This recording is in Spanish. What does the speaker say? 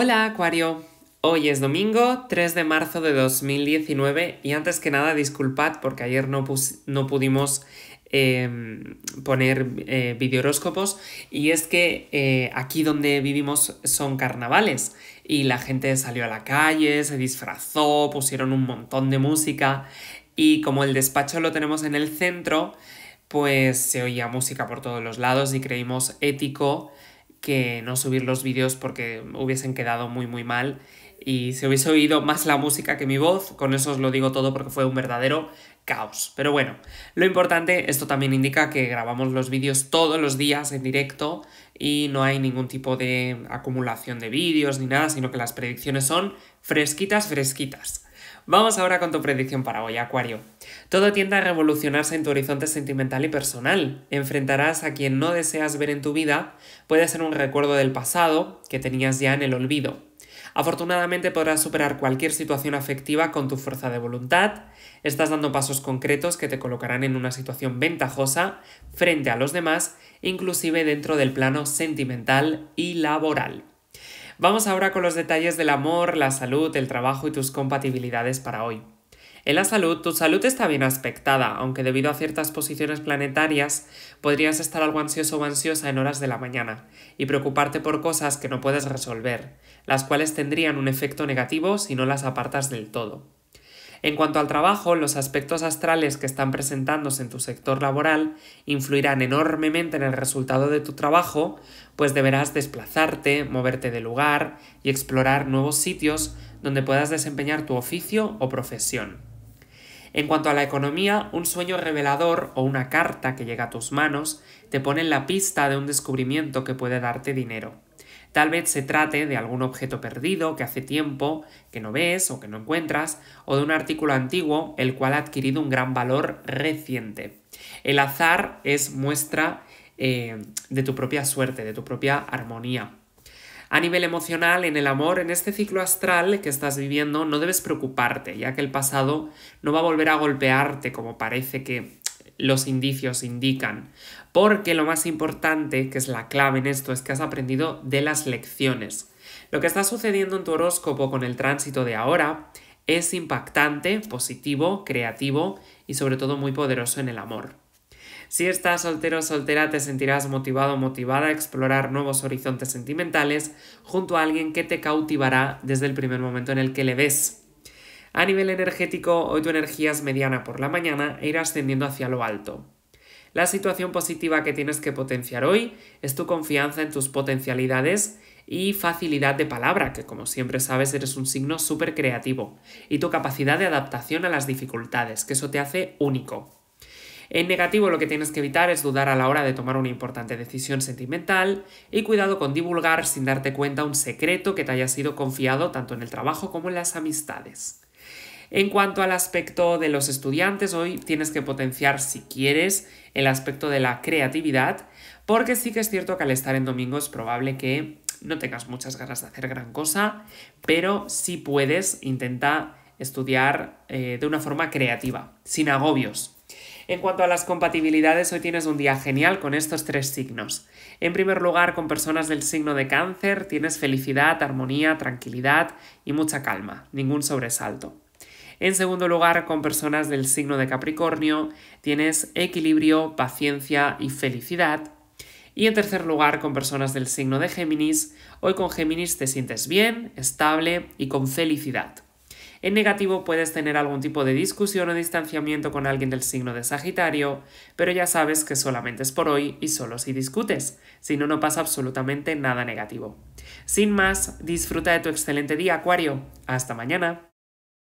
Hola Acuario, hoy es domingo 3 de marzo de 2019 y antes que nada disculpad porque ayer no, no pudimos em, poner eh, videoróscopos y es que eh, aquí donde vivimos son carnavales y la gente salió a la calle, se disfrazó, pusieron un montón de música y como el despacho lo tenemos en el centro, pues se oía música por todos los lados y creímos ético que no subir los vídeos porque hubiesen quedado muy muy mal y se hubiese oído más la música que mi voz, con eso os lo digo todo porque fue un verdadero caos. Pero bueno, lo importante, esto también indica que grabamos los vídeos todos los días en directo y no hay ningún tipo de acumulación de vídeos ni nada, sino que las predicciones son fresquitas, fresquitas. Vamos ahora con tu predicción para hoy, Acuario. Todo tiende a revolucionarse en tu horizonte sentimental y personal. Enfrentarás a quien no deseas ver en tu vida, puede ser un recuerdo del pasado que tenías ya en el olvido. Afortunadamente podrás superar cualquier situación afectiva con tu fuerza de voluntad, estás dando pasos concretos que te colocarán en una situación ventajosa frente a los demás, inclusive dentro del plano sentimental y laboral. Vamos ahora con los detalles del amor, la salud, el trabajo y tus compatibilidades para hoy. En la salud, tu salud está bien aspectada, aunque debido a ciertas posiciones planetarias podrías estar algo ansioso o ansiosa en horas de la mañana y preocuparte por cosas que no puedes resolver, las cuales tendrían un efecto negativo si no las apartas del todo. En cuanto al trabajo, los aspectos astrales que están presentándose en tu sector laboral influirán enormemente en el resultado de tu trabajo, pues deberás desplazarte, moverte de lugar y explorar nuevos sitios donde puedas desempeñar tu oficio o profesión. En cuanto a la economía, un sueño revelador o una carta que llega a tus manos te pone en la pista de un descubrimiento que puede darte dinero. Tal vez se trate de algún objeto perdido que hace tiempo que no ves o que no encuentras, o de un artículo antiguo el cual ha adquirido un gran valor reciente. El azar es muestra eh, de tu propia suerte, de tu propia armonía. A nivel emocional, en el amor, en este ciclo astral que estás viviendo, no debes preocuparte, ya que el pasado no va a volver a golpearte como parece que los indicios indican. Porque lo más importante, que es la clave en esto, es que has aprendido de las lecciones. Lo que está sucediendo en tu horóscopo con el tránsito de ahora es impactante, positivo, creativo y sobre todo muy poderoso en el amor. Si estás soltero o soltera te sentirás motivado o motivada a explorar nuevos horizontes sentimentales junto a alguien que te cautivará desde el primer momento en el que le ves. A nivel energético, hoy tu energía es mediana por la mañana e irá ascendiendo hacia lo alto. La situación positiva que tienes que potenciar hoy es tu confianza en tus potencialidades y facilidad de palabra, que como siempre sabes eres un signo súper creativo, y tu capacidad de adaptación a las dificultades, que eso te hace único. En negativo lo que tienes que evitar es dudar a la hora de tomar una importante decisión sentimental y cuidado con divulgar sin darte cuenta un secreto que te haya sido confiado tanto en el trabajo como en las amistades. En cuanto al aspecto de los estudiantes, hoy tienes que potenciar, si quieres, el aspecto de la creatividad, porque sí que es cierto que al estar en domingo es probable que no tengas muchas ganas de hacer gran cosa, pero si puedes, intenta estudiar eh, de una forma creativa, sin agobios. En cuanto a las compatibilidades, hoy tienes un día genial con estos tres signos. En primer lugar, con personas del signo de cáncer, tienes felicidad, armonía, tranquilidad y mucha calma, ningún sobresalto. En segundo lugar, con personas del signo de Capricornio, tienes equilibrio, paciencia y felicidad. Y en tercer lugar, con personas del signo de Géminis, hoy con Géminis te sientes bien, estable y con felicidad. En negativo puedes tener algún tipo de discusión o distanciamiento con alguien del signo de Sagitario, pero ya sabes que solamente es por hoy y solo si discutes, si no, no pasa absolutamente nada negativo. Sin más, disfruta de tu excelente día, Acuario. Hasta mañana.